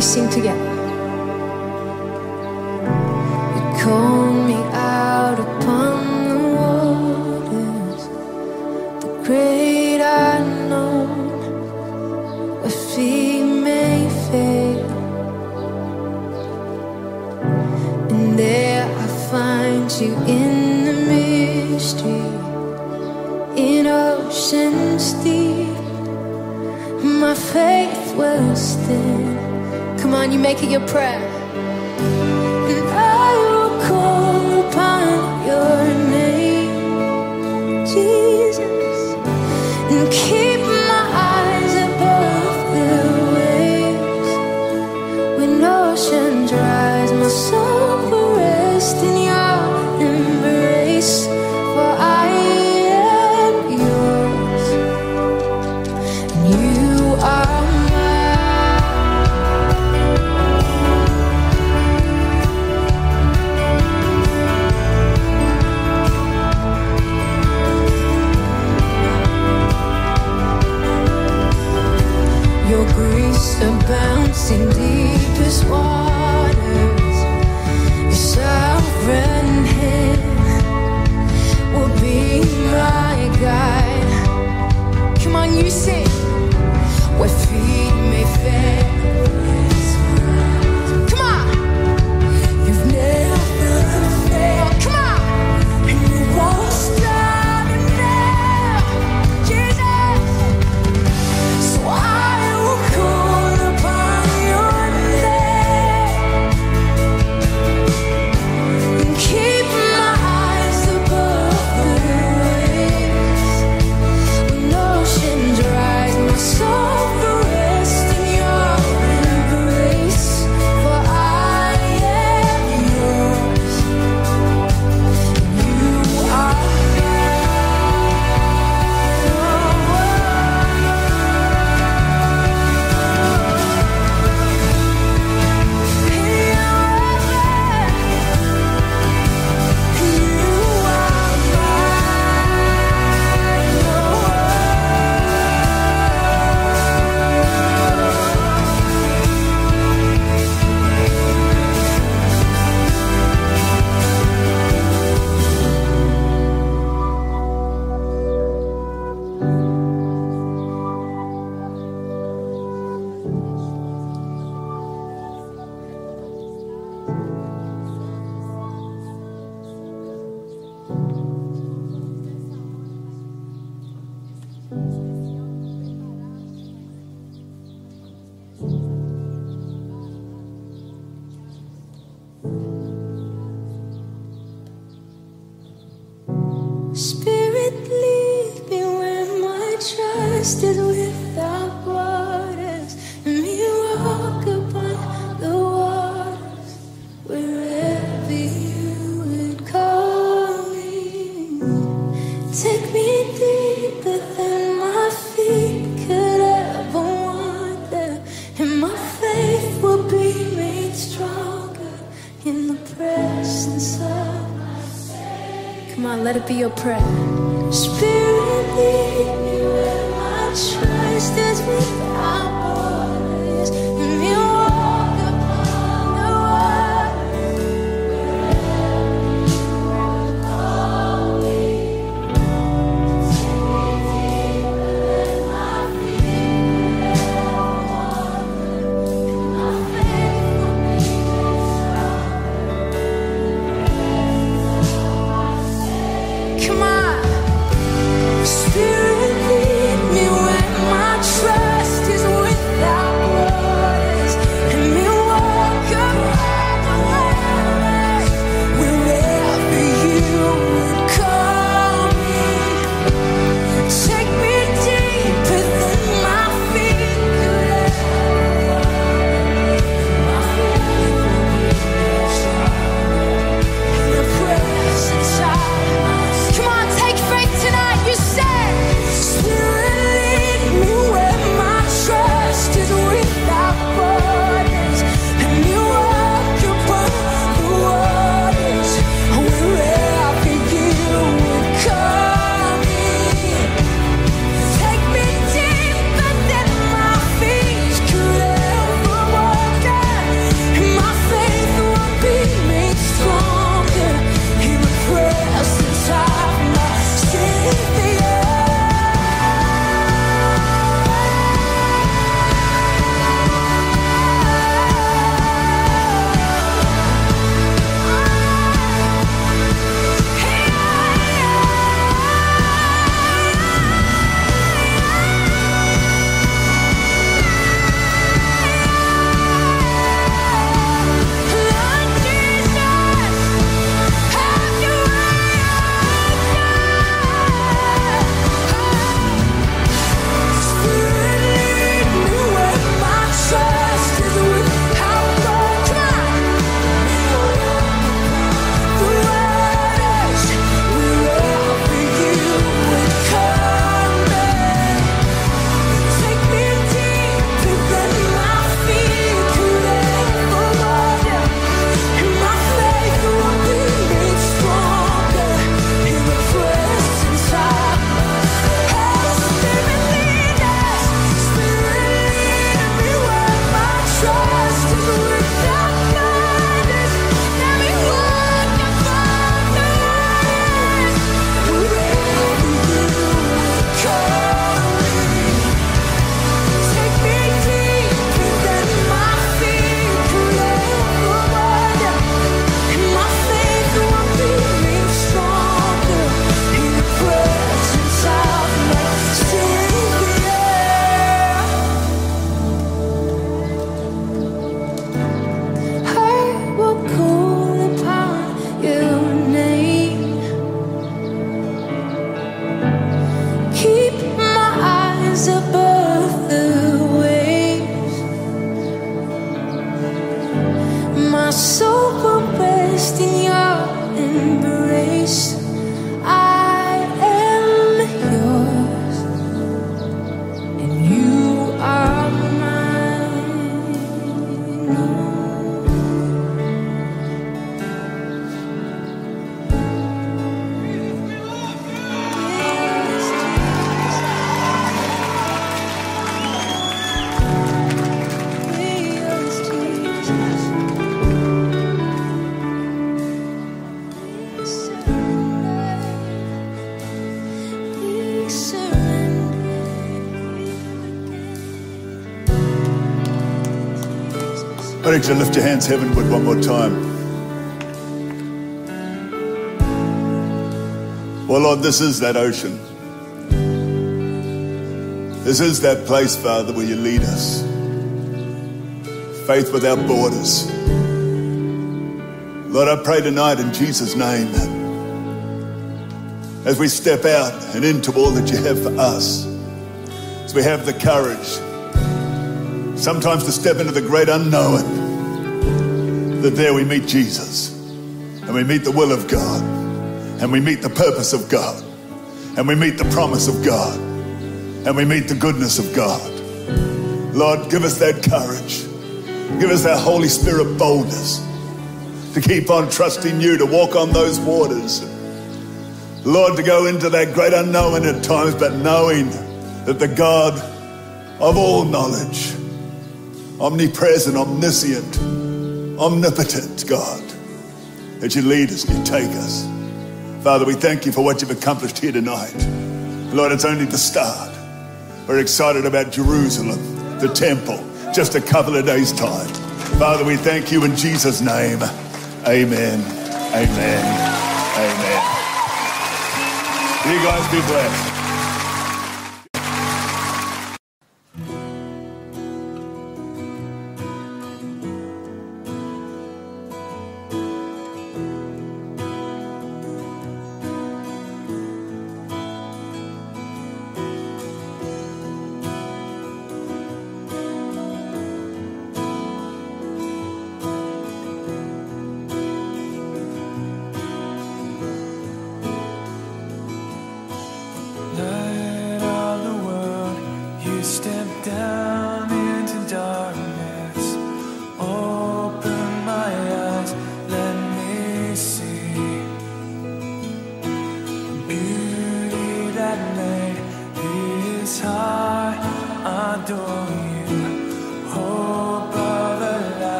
we sing together? Prayer. I need you to lift your hands heavenward one more time. Well, Lord, this is that ocean. This is that place, Father, where you lead us. Faith without borders. Lord, I pray tonight in Jesus' name as we step out and into all that you have for us, as we have the courage sometimes to step into the great unknown, that there we meet Jesus and we meet the will of God and we meet the purpose of God and we meet the promise of God and we meet the goodness of God. Lord, give us that courage. Give us that Holy Spirit boldness to keep on trusting you, to walk on those waters. Lord, to go into that great unknown at times, but knowing that the God of all knowledge, omnipresent, omniscient, omnipotent God, that you lead us and you take us. Father, we thank you for what you've accomplished here tonight. Lord, it's only the start. We're excited about Jerusalem, the temple, just a couple of days' time. Father, we thank you in Jesus' name. Amen. Amen. Amen. You guys be blessed.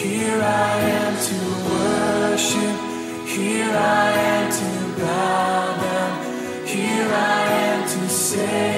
Here I am to worship, here I am to bow down, here I am to say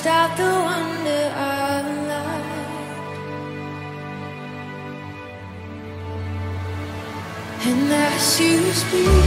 stop the wonder of life. And as you speak.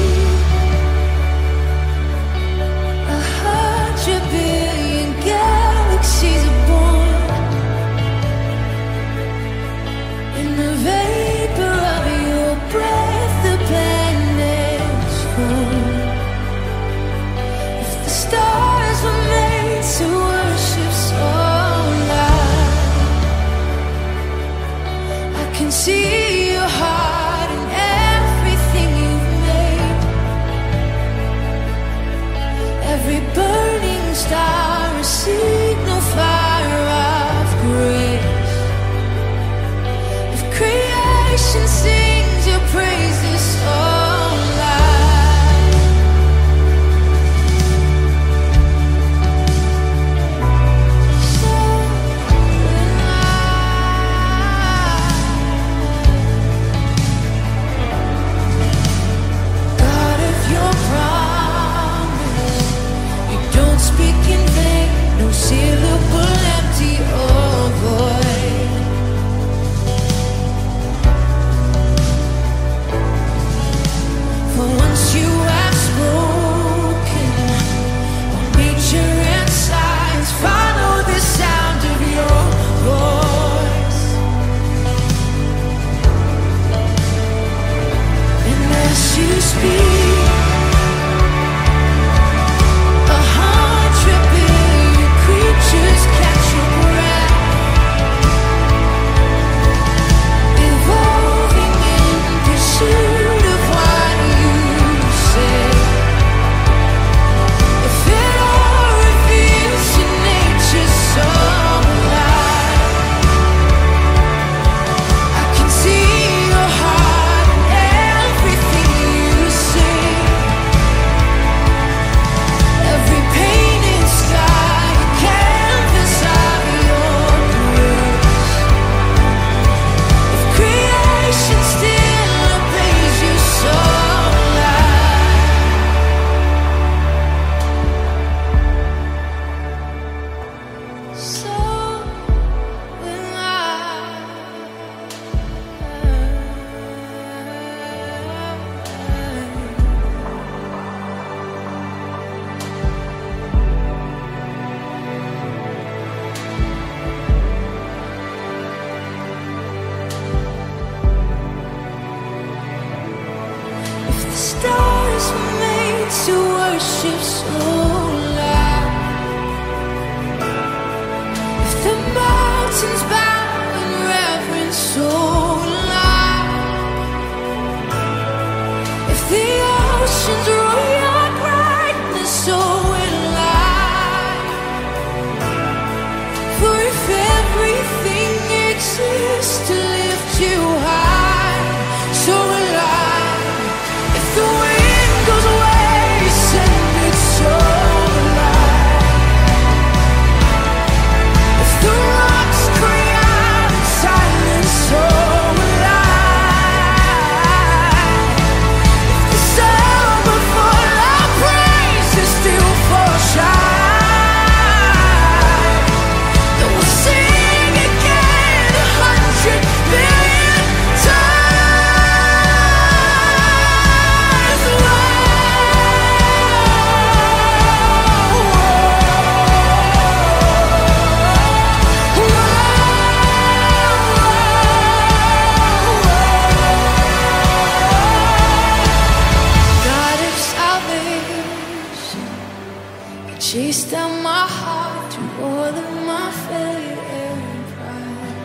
She stabbed my heart to all than my failures and pride.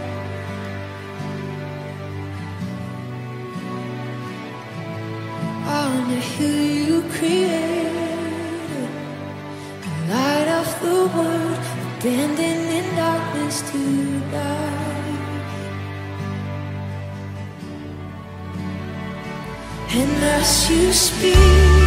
On the hill you created, the light of the world, abandoning in darkness to die. And as you speak.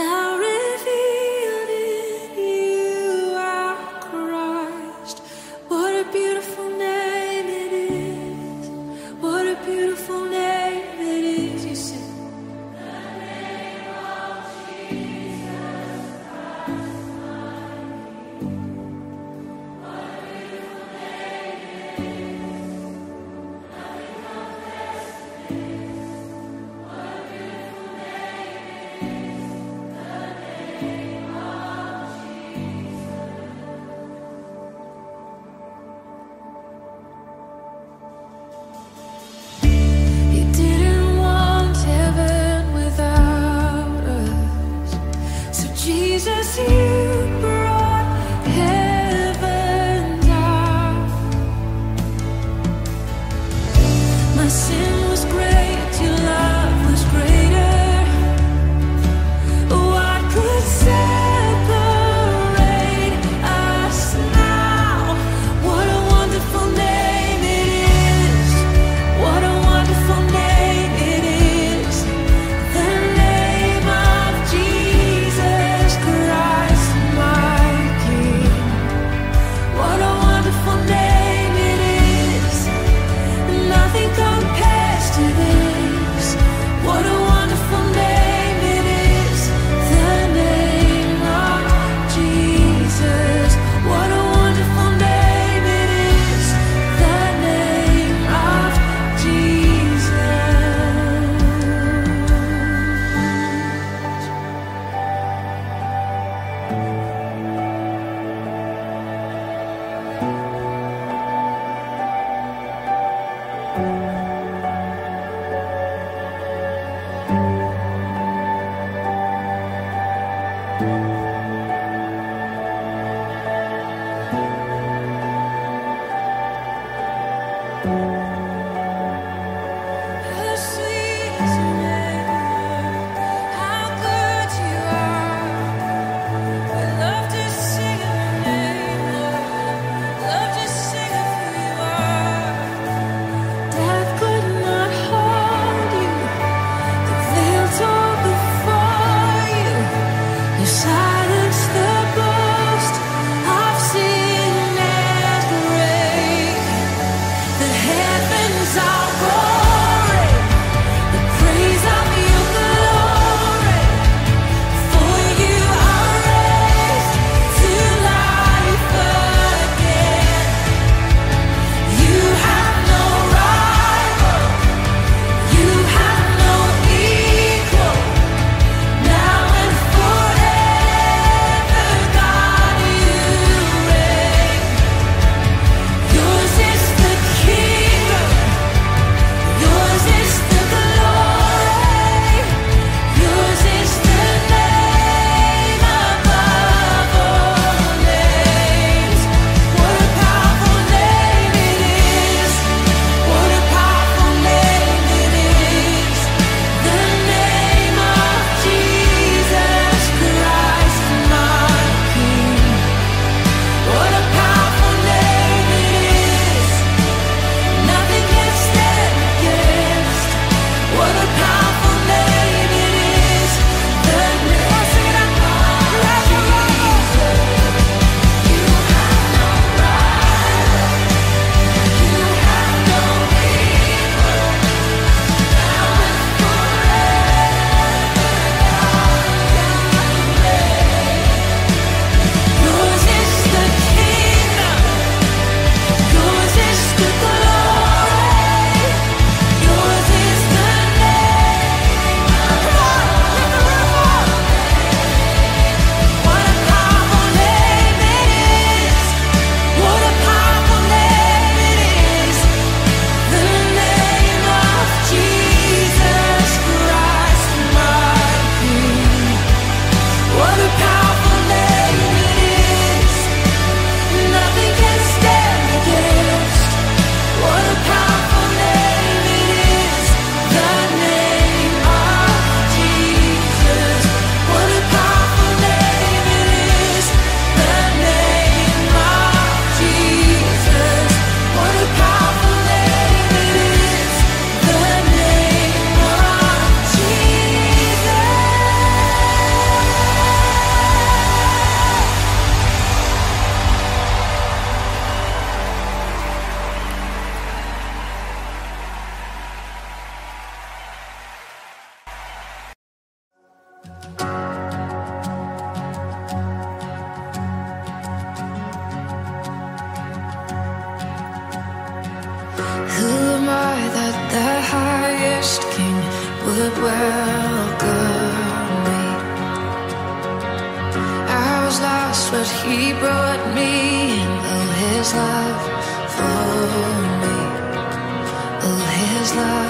Now He brought me all his love for me, all his love.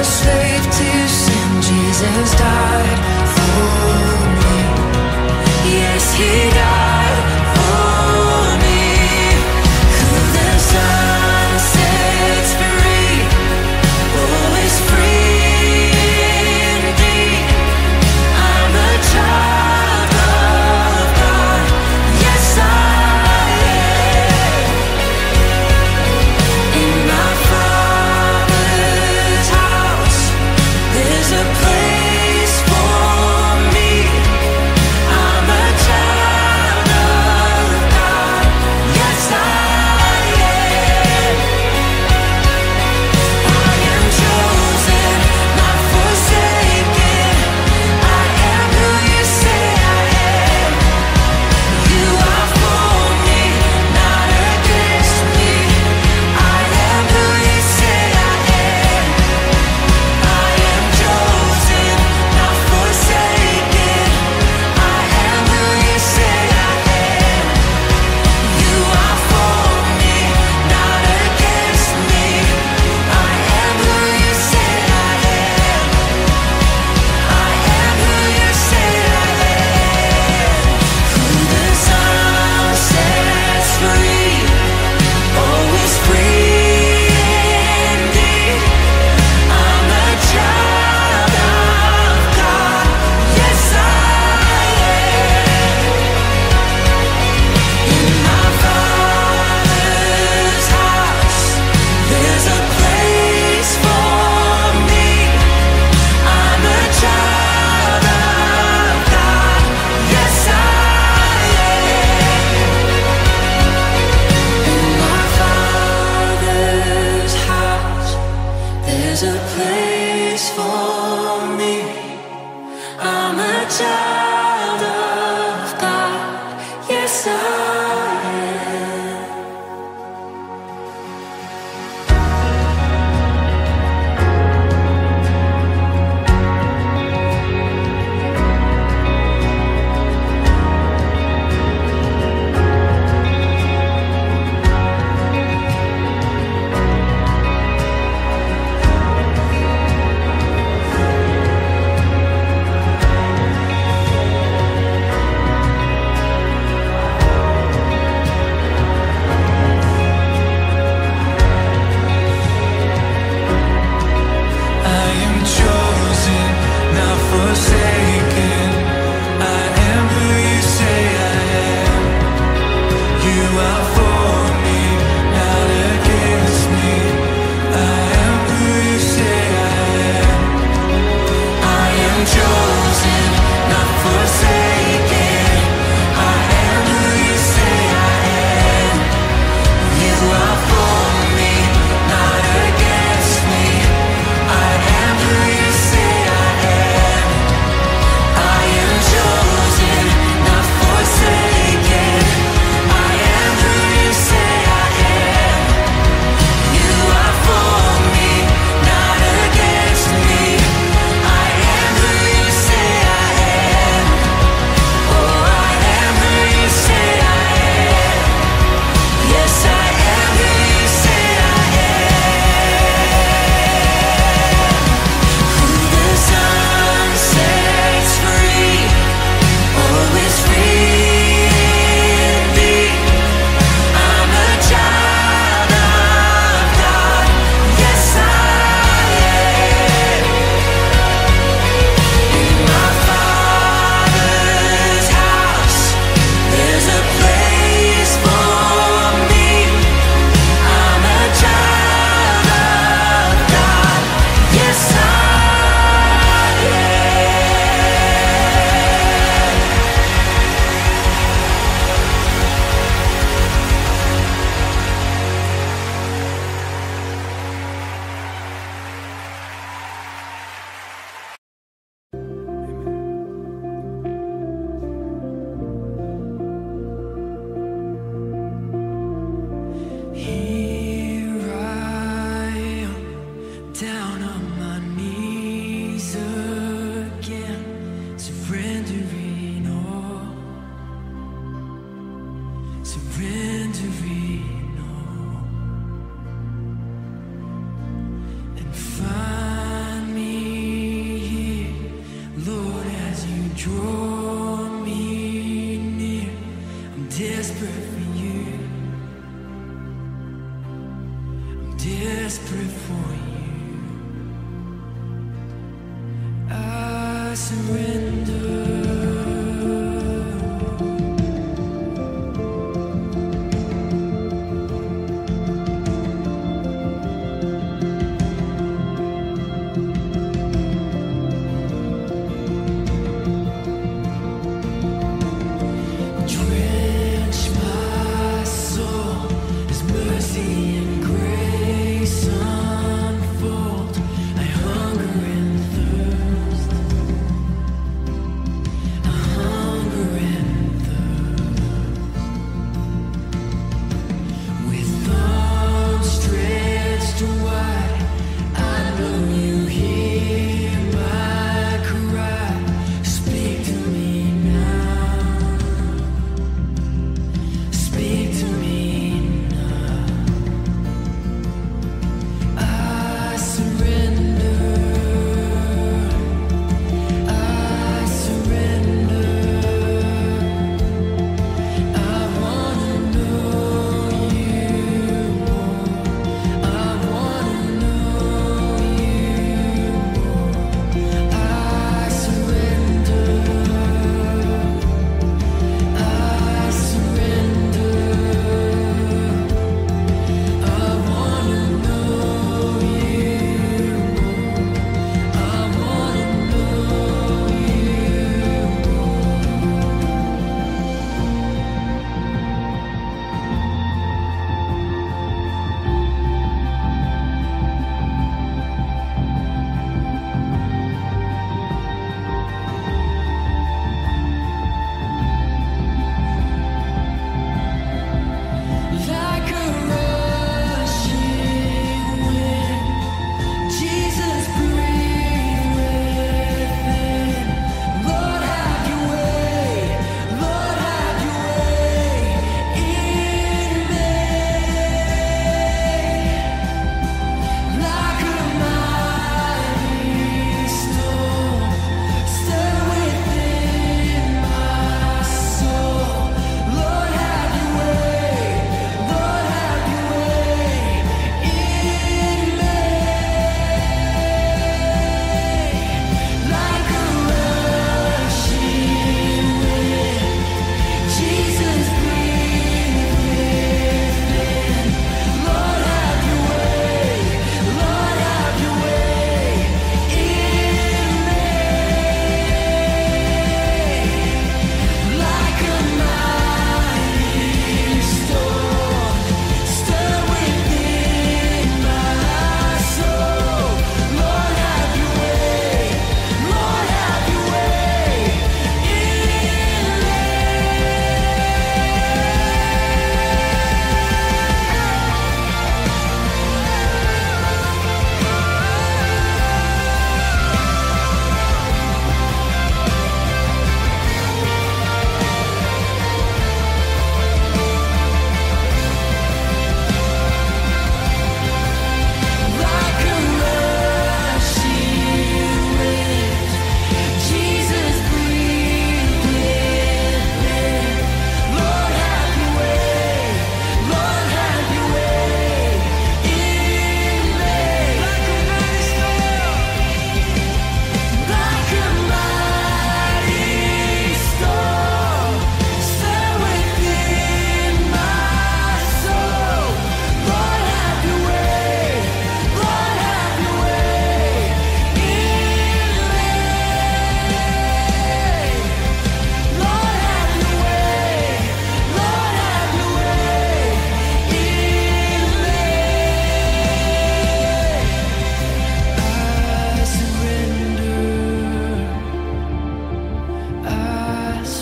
a slave to sin, Jesus died for me. Yes, he died.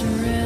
surrender.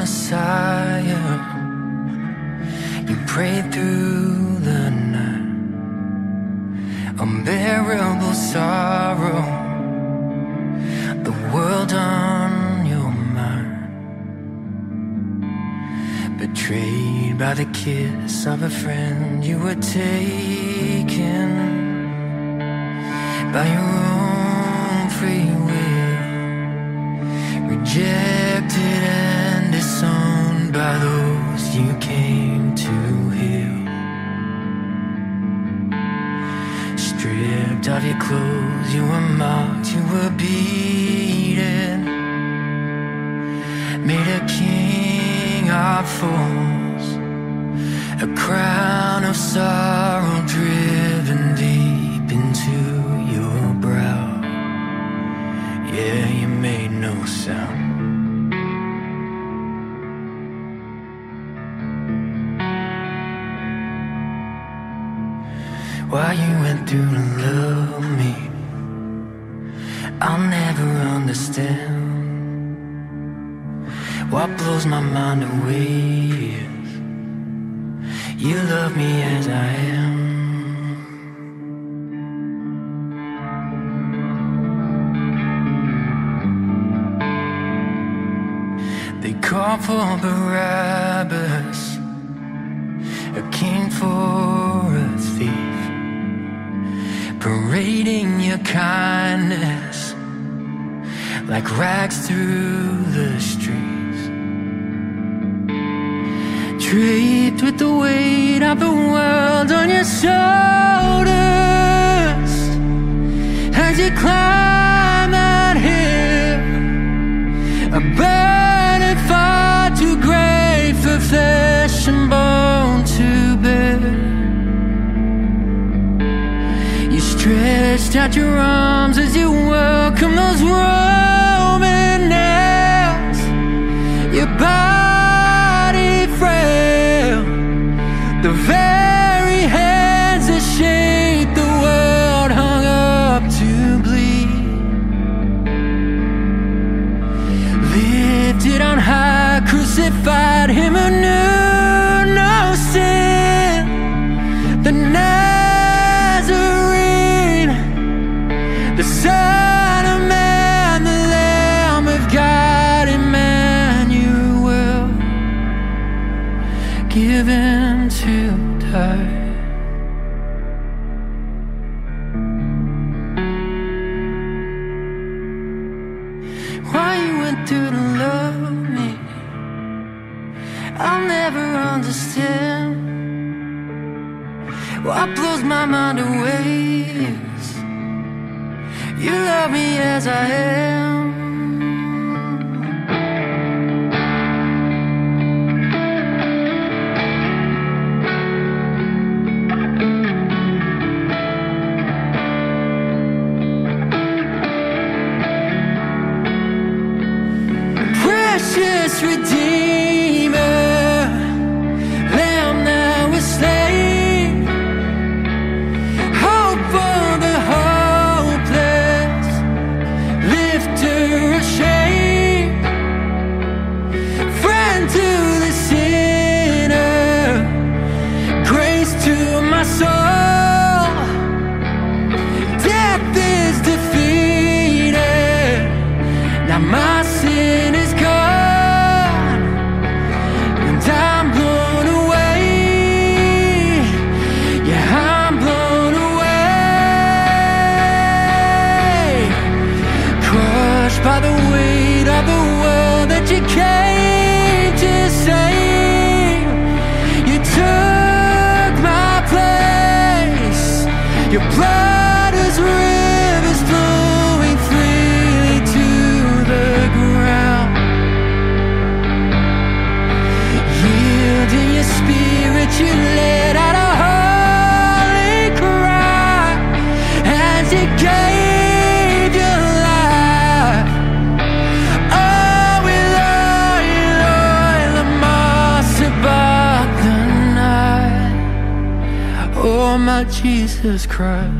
Messiah. What blows my mind away is You love me as I am. They call for Barabbas A king for a thief. Parading your kindness Like rags through the street. draped with the weight of the world on your shoulders as you climb that hill. A burden far too great for flesh and bone to bear. You stretched out your arms as you welcome those words. there as I am. Jesus Christ.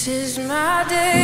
This is my daily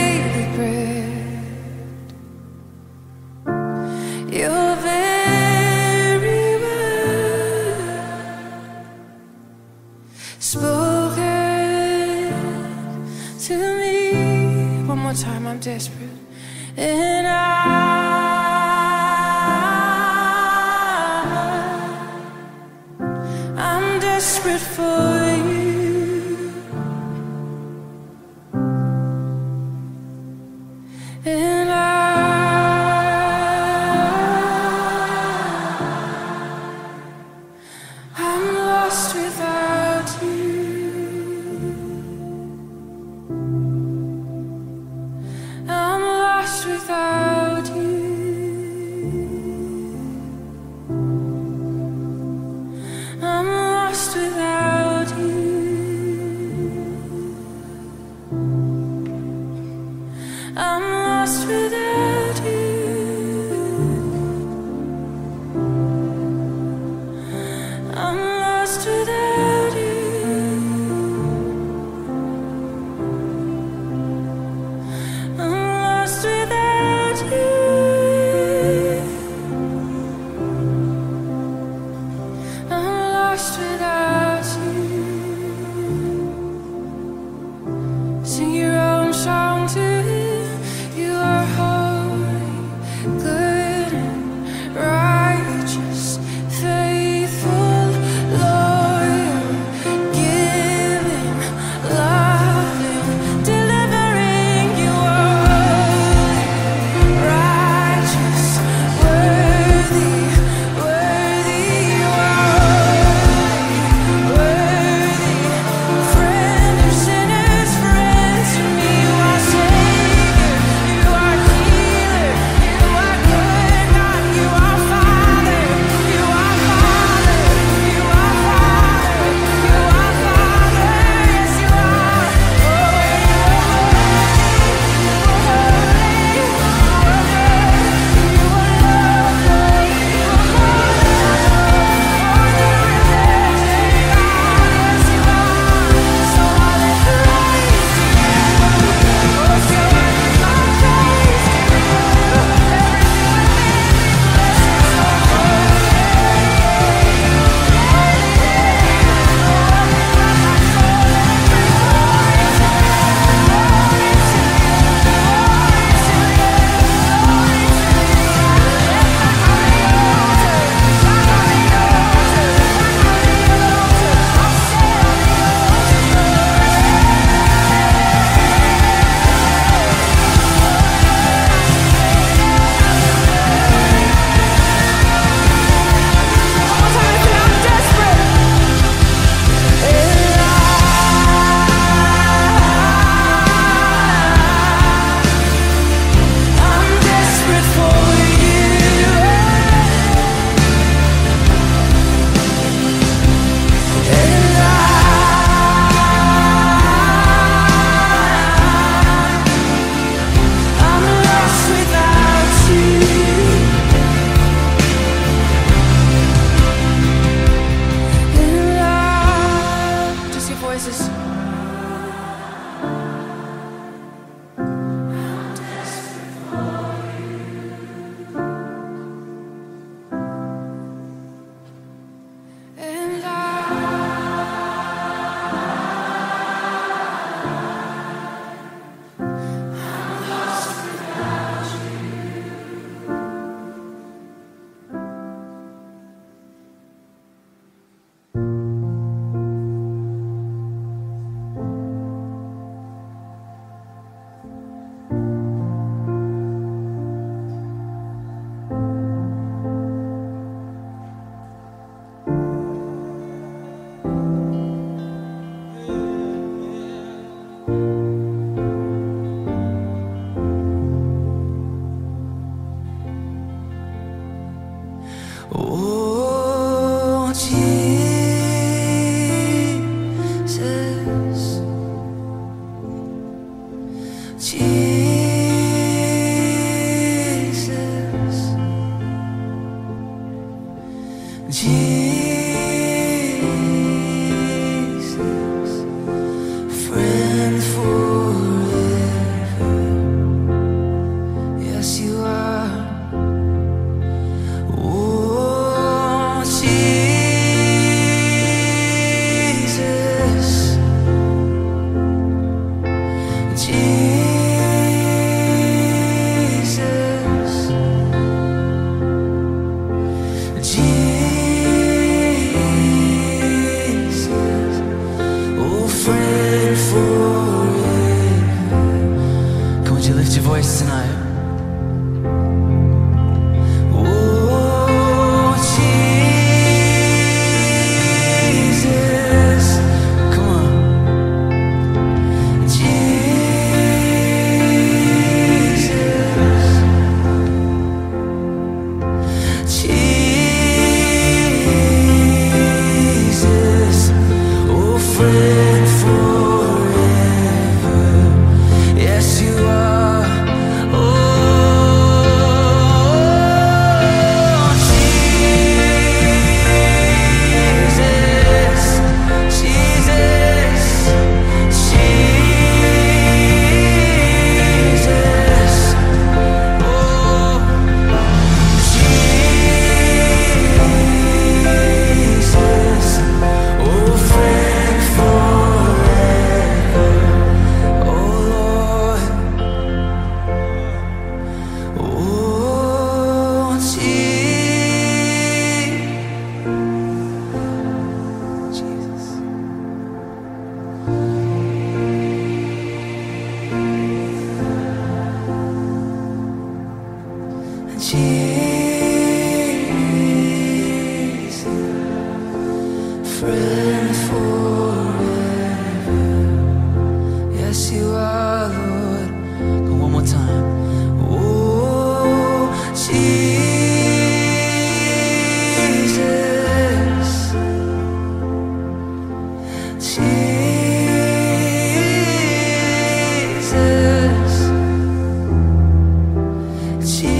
情。